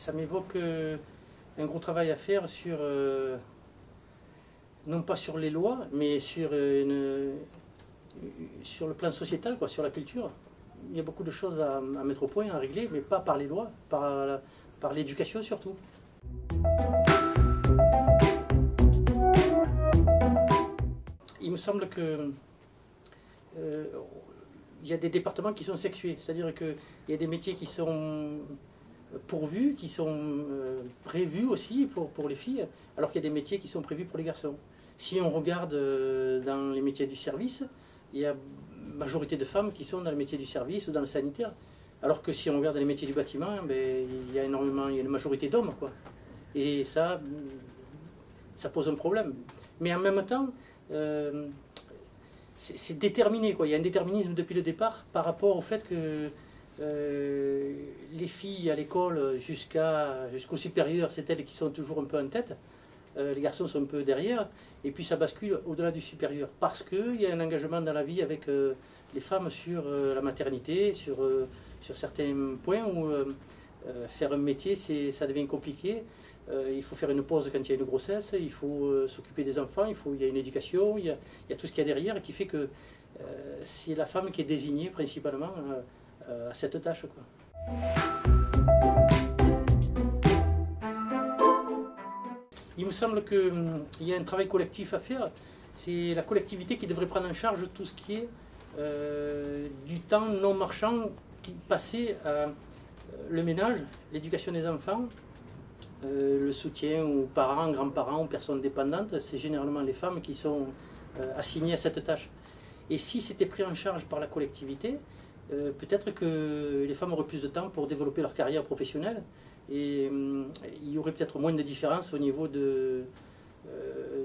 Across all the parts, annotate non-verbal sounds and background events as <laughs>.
ça m'évoque euh, un gros travail à faire sur, euh, non pas sur les lois, mais sur, une, sur le plan sociétal, quoi, sur la culture. Il y a beaucoup de choses à, mettre au point, à régler, mais pas par les lois, par, par l'éducation surtout. Il me semble que euh, il y a des départements qui sont sexués, c'est-à-dire qu'il y a des métiers qui sont pourvus, qui sont euh, prévus aussi pour, pour les filles, alors qu'il y a des métiers qui sont prévus pour les garçons. Si on regarde euh, dans les métiers du service, il y a majorité de femmes qui sont dans le métier du service ou dans le sanitaire. Alors que si on regarde les métiers du bâtiment, ben, il y a énormément, il y a une majorité d'hommes. Quoi. Et ça, ça pose un problème. Mais en même temps, euh, c'est déterminé. Quoi. Il y a un déterminisme depuis le départ par rapport au fait que euh, les filles à l'école jusqu'au supérieur, c'est elles qui sont toujours un peu en tête. Euh, les garçons sont un peu derrière. Et puis ça bascule au-delà du supérieur. Parce qu'il y a un engagement dans la vie avec euh, les femmes sur la maternité, sur, sur certains points où faire un métier, ça devient compliqué. il faut faire une pause quand il y a une grossesse, il faut s'occuper des enfants, il, faut, il y a une éducation, il y a, il y a tout ce qu'il y a derrière qui fait que c'est la femme qui est désignée principalement euh, à cette tâche. Il me semble qu'il hum, y a un travail collectif à faire. C'est la collectivité qui devrait prendre en charge tout ce qui est euh, du temps non marchand qui passait à euh, le ménage, l'éducation des enfants, le soutien aux parents, grands-parents, aux personnes dépendantes. C'est généralement les femmes qui sont assignées à cette tâche. Et si c'était pris en charge par la collectivité, euh, peut-être que les femmes auraient plus de temps pour développer leur carrière professionnelle et il y aurait peut-être moins de différence au niveau de euh,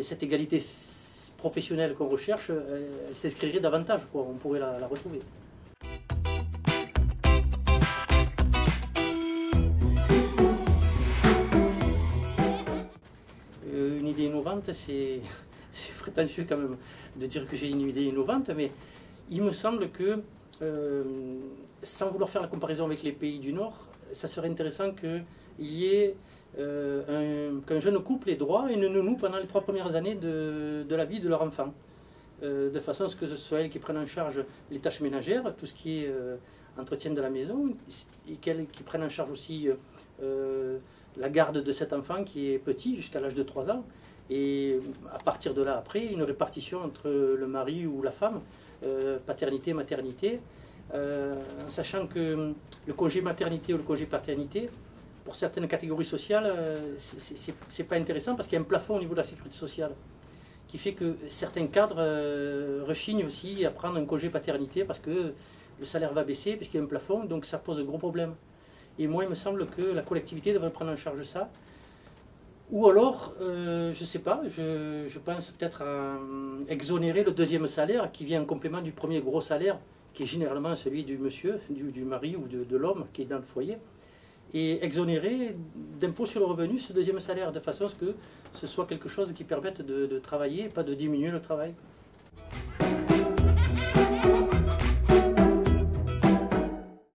cette égalité professionnelle qu'on recherche, elle, s'inscrirait davantage, quoi. on pourrait la, retrouver. <laughs> c'est prétentieux quand même de dire que j'ai une idée innovante, mais il me semble que, euh, sans vouloir faire la comparaison avec les pays du Nord, ça serait intéressant qu'il y ait euh, qu'un jeune couple ait droit à une nounou pendant les trois premières années de, la vie de leur enfant. Euh, de façon à ce que ce soit elle qui prenne en charge les tâches ménagères, tout ce qui est entretien de la maison, et qu'elle prenne en charge aussi la garde de cet enfant qui est petit jusqu'à l'âge de 3 ans. Et à partir de là, après, une répartition entre le mari ou la femme euh, paternité, maternité, euh, sachant que le congé maternité ou le congé paternité, pour certaines catégories sociales, euh, c'est pas intéressant parce qu'il y a un plafond au niveau de la sécurité sociale qui fait que certains cadres rechignent aussi à prendre un congé paternité parce que le salaire va baisser, puisqu'il y a un plafond, donc ça pose de gros problèmes. Et moi, il me semble que la collectivité devrait prendre en charge ça. Ou alors, euh, je ne sais pas, je, pense peut-être à euh, exonérer le deuxième salaire qui vient en complément du premier gros salaire, qui est généralement celui du monsieur, du, mari ou de, l'homme qui est dans le foyer, et exonérer d'impôt sur le revenu ce deuxième salaire, de façon à ce que ce soit quelque chose qui permette de, de travailler et pas de diminuer le travail.